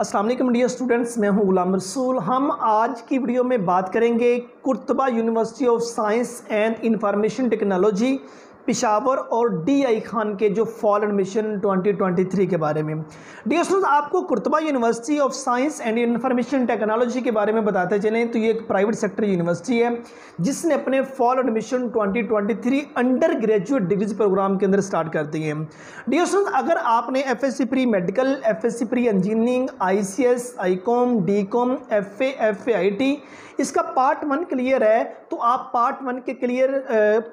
Aslam dear students, मैं हूँ गुलाम रसूल। हम आज की वीडियो में बात करेंगे Qurtuba university of science and information technology Peshawar और डी आई खान के जो फॉल एडमिशन 2023 के बारे में। डी स्टूडेंट्स आपको Qurtuba university of science and information technology के बारे में बताते चलें तो ये एक प्राइवेट सेक्टर यूनिवर्सिटी है, जिसने अपने fall admission 2023 undergraduate degree program के अंदर स्टार्ट कर दिए हैं। डी स्टूडेंट्स अगर आपने F S C pre medical F S C pre engineering I C S I com D com F A F A I T इसका part one clear है तो आप पार्ट वन के क्लियर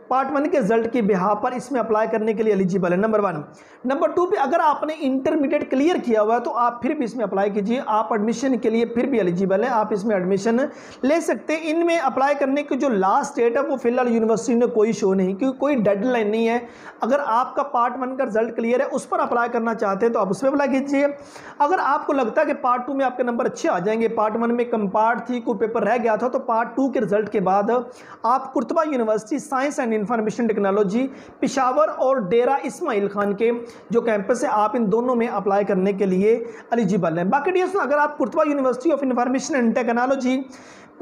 पार्ट वन के result के बिहार पर इसमें अप्लाई करने के लिए एलिजिबल है नंबर वन नंबर टू पे अगर आपने इंटरमीडिएट क्लियर किया हुआ है तो आप फिर भी इसमें अप्लाई कीजिए। आप एडमिशन के लिए फिर भी एलिजिबल है, आप इसमें एडमिशन ले सकते हैं। इनमें अप्लाई करने की जो लास्ट डेट है, वो फ़िलहाल यूनिवर्सिटी ने कोई शो नहीं, क्योंकि कोई डेडलाइन नहीं है। अगर आपका पार्ट वन का रिज़ल्ट क्लियर है, उस पर अप्लाई करना चाहते हैं तो आप उस पर अप्लाई कीजिए। अगर आपको लगता है कि पार्ट टू में आपके नंबर अच्छे आ जाएँगे पार्ट वन में कम पार्ट थी कोई पेपर रह गया था तो पार्ट टू के रिज़ल्ट के बाद आप Qurtuba university science and information technology Peshawar और डेरा इसमाइल खान के जो कैंपस है, आप इन दोनों में अप्लाई करने के लिए एलिजिबल हैं। बाकी डी अगर आप Qurtuba university of information and technology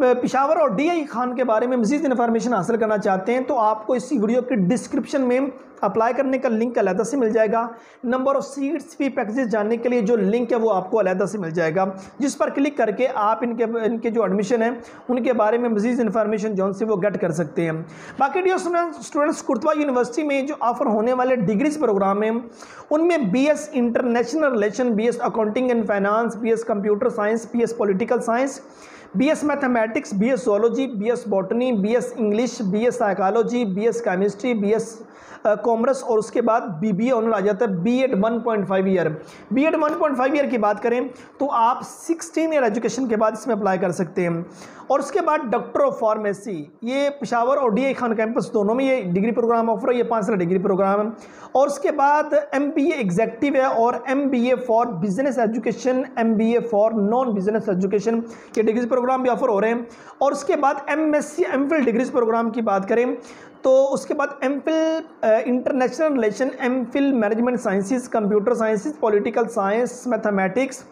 Peshawar और डी आई खान के बारे में मजीद इन्फॉर्मेशन हासिल करना चाहते हैं तो आपको इसी वीडियो के डिस्क्रिप्शन में अप्लाई करने का लिंक अलहदा से मिल जाएगा। Number of seats fee packages जानने के लिए जो लिंक है वो आपको अलहदा से मिल जाएगा। जिस पर क्लिक करके आप इनके इनके जो एडमिशन है, उनके बारे में मजीद इन्फॉर्मेशन जो से वो गेट कर सकते हैं। बाकी डी स्टूडेंट्स कुर्तवा यूनिवर्सिटी में जो ऑफ़र होने वाले डिग्रीज प्रोग्राम हैं, उनमें B S international relation B S accounting and finance B S computer science B S political science B S mathematics B S zoology B S botany B S English B S psychology B S chemistry B S commerce और उसके बाद B B honour आ जाता है B Ed one point five year B Ed one point five year की बात करें तो आप सिक्सटीन ईयर एजुकेशन के बाद इसमें अप्लाई कर सकते हैं। और उसके बाद डॉक्टर ऑफ़ फार्मेसी ये पिशावर और डी ए खान कैंपस दोनों में ये डिग्री प्रोग्राम ऑफ़र है, ये पाँच साल डिग्री प्रोग्राम है। और उसके बाद एम बी एग्जेक्टिव है और M B A for business education M B A for non business education ये डिग्री प्रोग्राम भी ऑफ़र हो रहे हैं। और उसके बाद M S C M Phil degrees programme की बात करें तो उसके बाद M Phil international relation M Phil management sciences computer sciences political science mathematics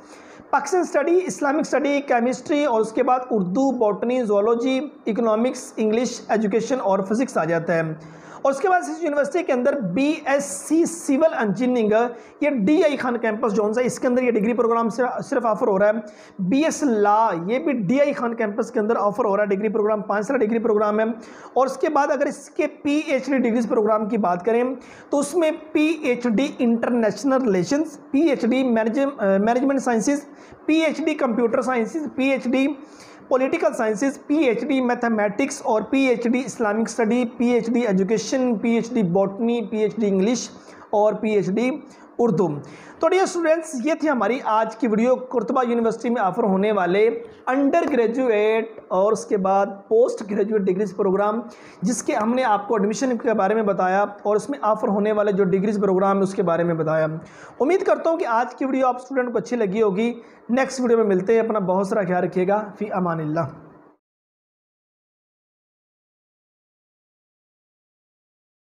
Pakistan study Islamic study chemistry और उसके बाद Urdu botany zoology economics English education और फिज़िक्स आ जाता है। और उसके बाद इस यूनिवर्सिटी के अंदर B S C civil engineering ये D I Khan campus zone है, इसके अंदर ये डिग्री प्रोग्राम सिर्फ़ ऑफ़र हो रहा है। बी एस ला ये भी डी आई खान कैंपस के अंदर ऑफ़र हो रहा है डिग्री प्रोग्राम पाँच साल डिग्री प्रोग्राम है। और उसके बाद अगर इसके P H D degree programme की बात करें तो उसमें P H D international relation P H D management sciences P H D computer sciences P H D political sciences PhD mathematics और PhD Islamic study PhD education PhD botany PhD English और PhD Urdu. तो dear students ये थी हमारी आज की video Qurtuba university में offer होने वाले अंडर ग्रेजुएट और उसके बाद पोस्ट ग्रेजुएट डिग्रीज प्रोग्राम जिसके हमने आपको एडमिशन के बारे में बताया और उसमें ऑफ़र होने वाले जो डिग्रीज प्रोग्राम है, उसके बारे में बताया। उम्मीद करता हूँ कि आज की वीडियो आप स्टूडेंट को अच्छी लगी होगी। नेक्स्ट वीडियो में मिलते हैं, अपना बहुत सारा ख्याल रखिएगा। फ़ी अमान